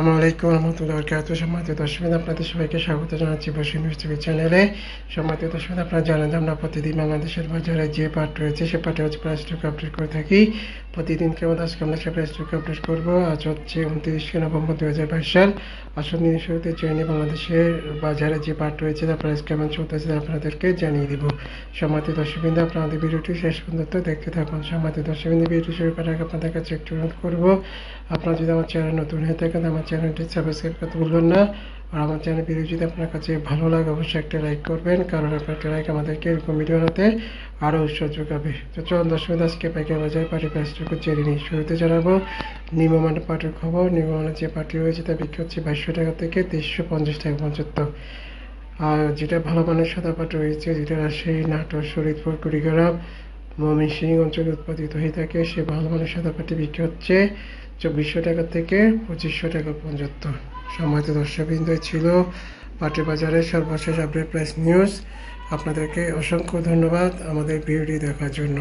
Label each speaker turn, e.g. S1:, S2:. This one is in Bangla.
S1: আসসালামু আলাইকুম রহমতুল্লাহ বরকাত সম্মানিত দর্শক, আপনাদের সবাইকে স্বাগত জানাচ্ছি বসুন টিভি চ্যানেলে সম্মানিত দর্শক, আপনারা জানেন আমরা প্রতিদিন বাংলাদেশের বাজারে যে পাট রয়েছে, সে পাটে হচ্ছে প্রাইসটুকু আপডেট করে থাকি। প্রতিদিন কেমন আজকে আমরা সে প্রাইসটুকু আপডেট করব? আজ হচ্ছে উনত্রিশে নভেম্বর দু হাজার বাইশ সাল। আসল দিনের শুরুতে জেনে বাংলাদেশের বাজারে যে পাট রয়েছে, তার প্রাইস কেমন চলতেছে আপনাদেরকে জানিয়ে দিব। সম্মানিত দর্শকবৃন্দ আপনাদের ভিডিওটি শেষ পর্যন্ত দেখতে থাকুন, সম্মানিত দর্শকবৃন্দ, ভিডিওটি শুরু করার আগে আপনাদের কাছে একটু অনুরোধ করব, আপনারা যদি আমার চ্যানেল নতুন হয়ে থাকেন, আমার চ্যানেলটি সাবস্ক্রাইব করতে ভুলবেন না। আর আমার চ্যানেল ভিডিও যদি আপনার কাছে ভালো লাগে, অবশ্যই একটা লাইক করবেন, কারণ আপনার একটা লাইক আমাদেরকে এরকম ভিডিও বানাতে আরও উৎসাহ যোগাবে। তো চলুন, দর্শক আজকে পাইকারি বাজার পাটি প্রাইসটুকু জেনে নিই। শুরুতে জানাব, নিম্নমানের পার্টির খবর। নিম্নমানের যে পার্টি রয়েছে, তা বিক্রি হচ্ছে বাইশশো টাকা থেকে তেইশশো পঞ্চাশ টাকা পর্যন্ত। আর যেটা ভালো মানের সাদা পাট রয়েছে, যেটা রাজশাহী, নাটোর শরীদপুর কুড়িগ্রাম ময়মনসিংহ অঞ্চলে উৎপাদিত হয়ে থাকে, সে ভালো ভালো সাদা পাটি বিক্রি হচ্ছে চব্বিশশো টাকা থেকে পঁচিশশো টাকা পর্যন্ত। তো দর্শকবৃন্দ ছিল পাটের বাজারের সর্বশেষ আপডেট প্রাইস নিউজ আপনাদেরকে অসংখ্য ধন্যবাদ আমাদের ভিডিওটি দেখার জন্য।